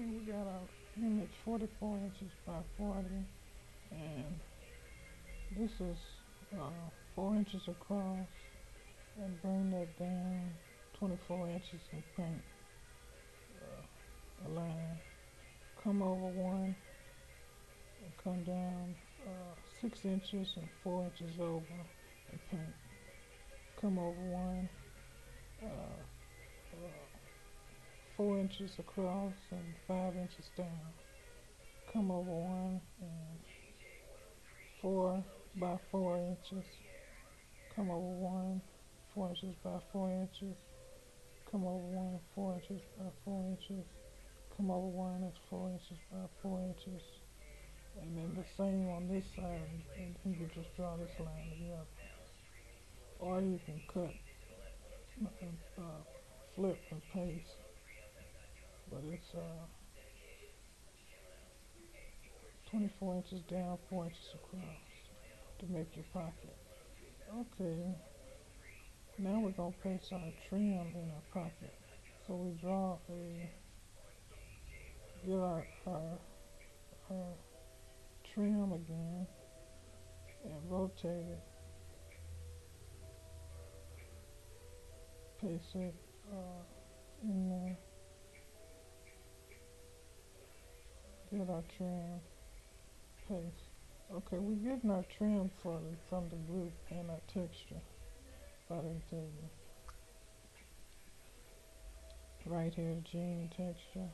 Okay, we got our image 44 inches by 40 and this is uh, 4 inches across and bring that down 24 inches and paint uh, a line. Come over one and come down uh, 6 inches and 4 inches over and paint. Come over one uh, four inches across and five inches down. Come over one and four by four inches. Come over one, four inches by four inches. Come over one, four inches by four inches. Come over one, that's four inches by four inches. And then the same on this side, and then you just draw this line together. Or you can cut, uh, uh flip and paste but it's uh, 24 inches down, 4 inches across to make your pocket. Okay, now we're going to place our trim in our pocket. So we draw a, get our, our, our trim again and rotate it. Place it uh, in there. Get our trim paste. Okay, we're getting our trim for the, from the group and our texture. Didn't tell you. Right here, jean texture.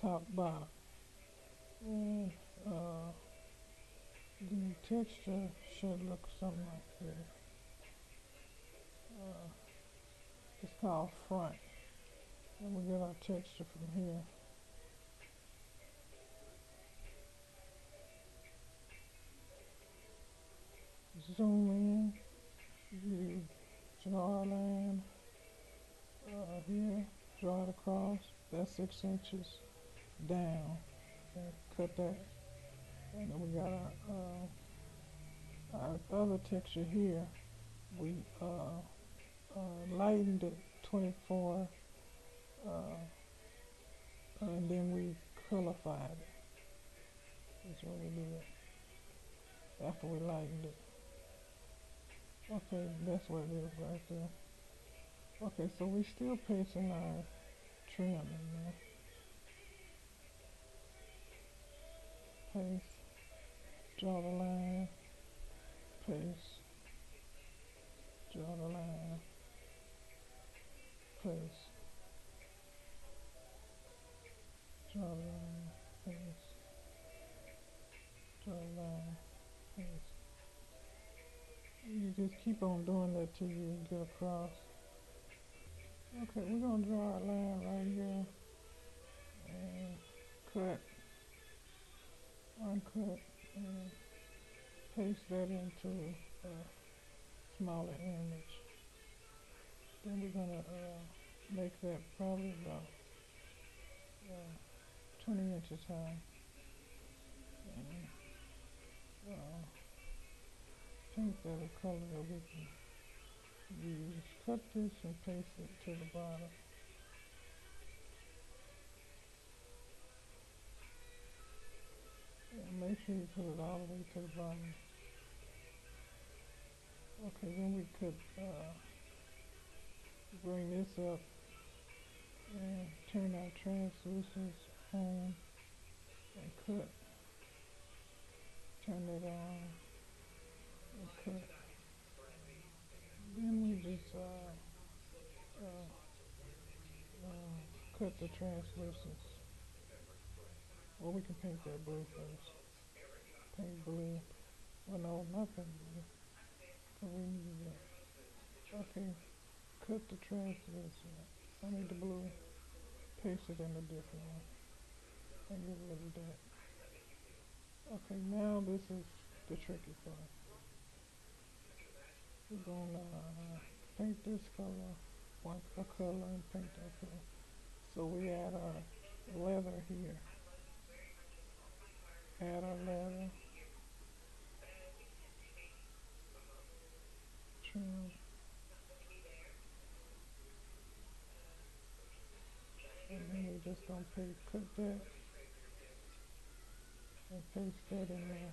Top, bottom. And uh, the texture should look something like this. Uh, it's called front. And we get our texture from here. Zoom in, you draw a line uh, here, draw it across, that's six inches down. Okay, cut that, and then we got our, uh, our other texture here. We uh, uh, lightened it 24 uh, and then we colorified it. That's what we did after we lightened it. Okay, that's what it is right there. Okay, so we still pasting our trim there. Paste, draw the line, paste, draw the line, paste. Line, paste. You just keep on doing that till you get across. Okay, we're gonna draw a line right here and cut, uncut, and paste that into a smaller image. Then we're gonna uh, make that probably about uh, 20 inches high. Paint that a color that we can use. Cut this and paste it to the bottom. And make sure you put it all the way to the bottom. Okay, then we could uh, bring this up and turn our translucence home and cut. Turn it on and cut. Then we just uh, uh, uh, cut the translucence. Well, we can paint that blue first. Paint blue. Well, no, not paint. Cause we need that. Okay, cut the translucent. I need the blue. Paste it in a different one and get rid of that. Okay, now this is the tricky part. We're gonna uh, paint this color, one a color, and paint that color. So we add our leather here. Add our leather. Trim. just gonna paste, cut that and paste that in there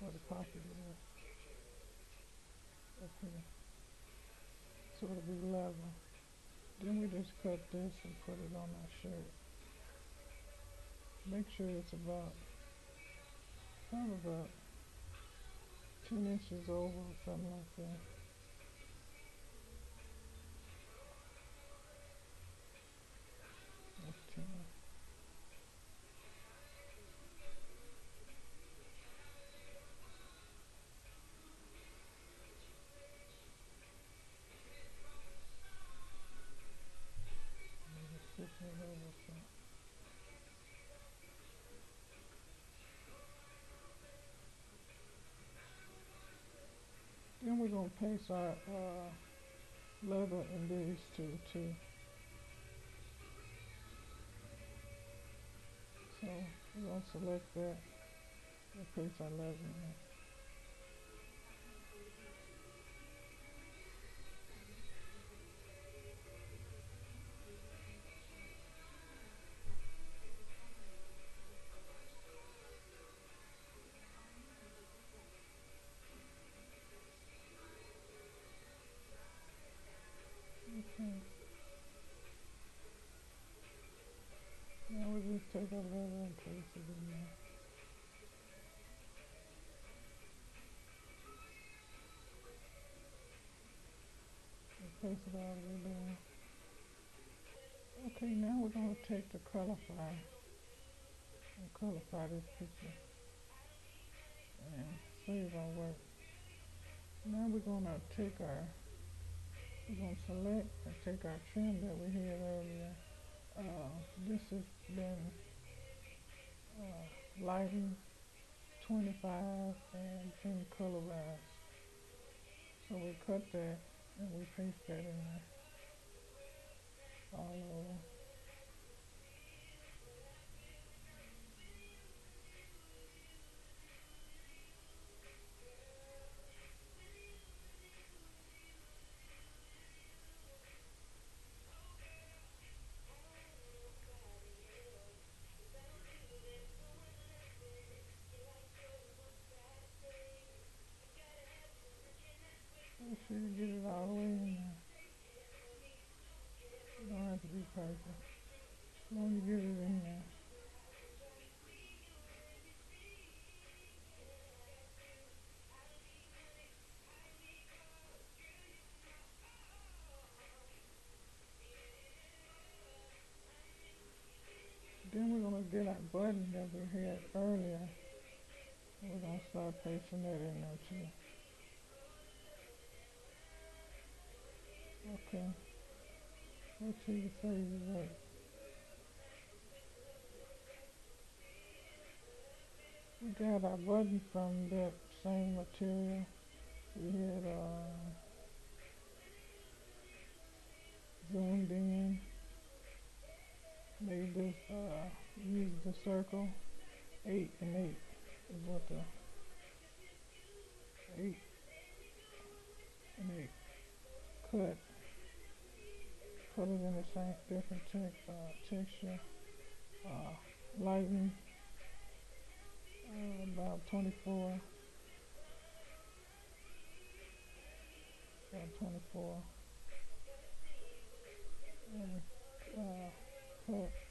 where the pocket is. Okay. So it'll be level. Then we just cut this and put it on our shirt. Make sure it's about, probably about 10 inches over or something like that. Then we're gonna paste our uh, leather in these two too. So we're gonna select that and paste our leather in it the way down. Okay, now we're gonna take the colorify and colorify this picture and save our work. Now we're gonna take our, we're gonna select and take our trim that we had earlier. Uh, this has been uh, lighting 25 and been colorized. So we cut that we that in there all over. Get our button that we had earlier. We're gonna start pasting that in there too. Okay. Sure you save your work. We got our button from that same material. We had uh, made this, uh, use the circle. Eight and eight is what the eight and eight cut. Put it in the same different tex uh, texture. Uh, uh, about 24. About 24. And uh, cut.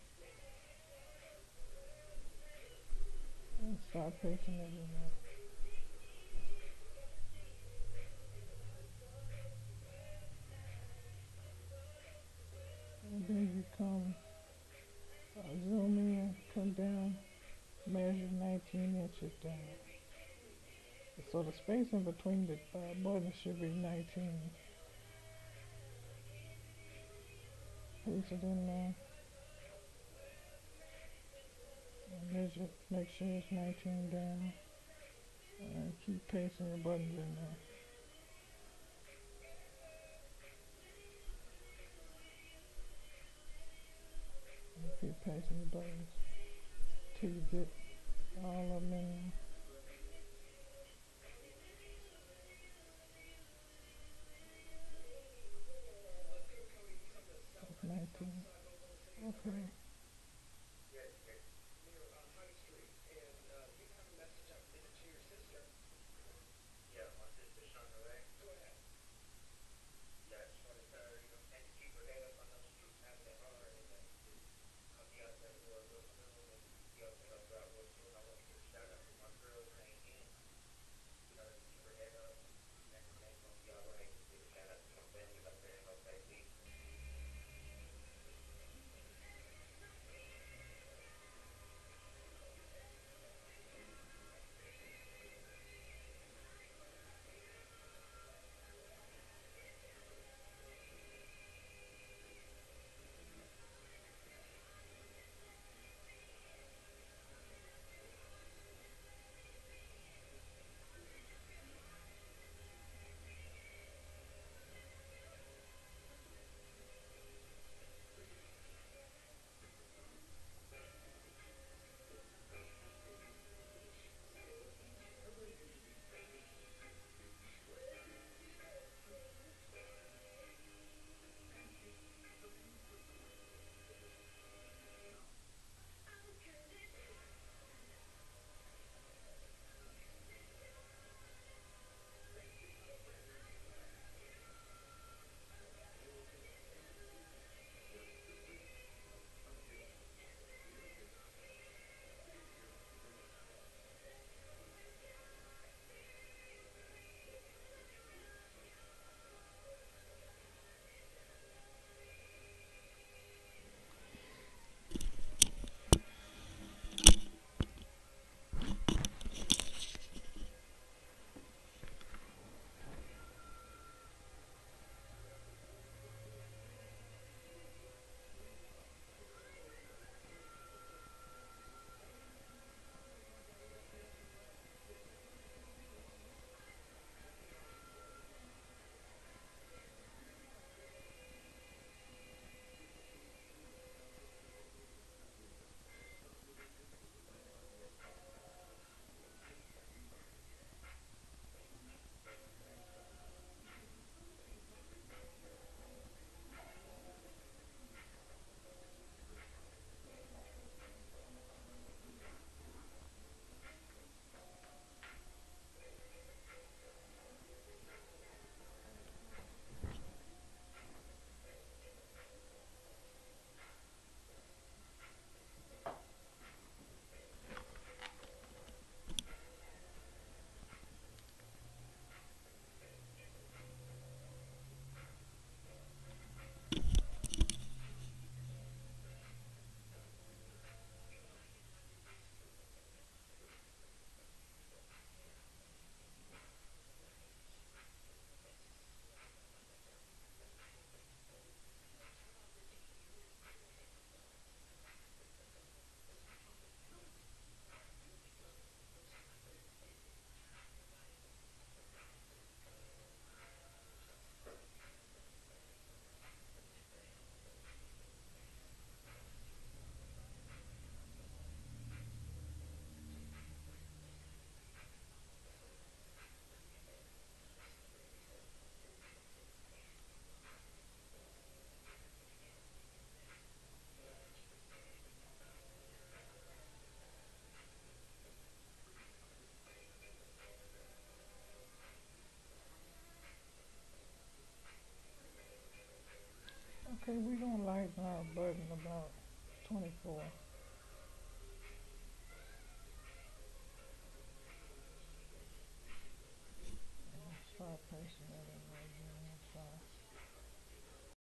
Start pasting it there. And then you come, uh, zoom in, come down, measure 19 inches down. So the space in between the uh, buttons should be 19. Place it in there. Make sure it's 19 down. And keep pasting the buttons in there. Keep pasting the buttons till you get all of them in there. 19. Okay. Right now burden about 24